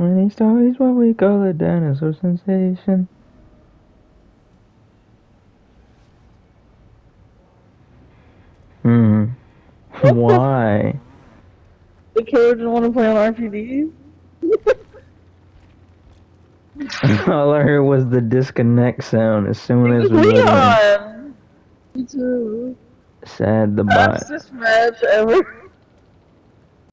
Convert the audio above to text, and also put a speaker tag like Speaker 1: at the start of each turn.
Speaker 1: When he starts what we call a dinosaur sensation. Hmm. Why?
Speaker 2: The killer didn't want to play on RPDs?
Speaker 1: All I heard was the disconnect sound as soon as we went
Speaker 2: on. Me too.
Speaker 1: Sad the bot.
Speaker 2: Fastest match ever.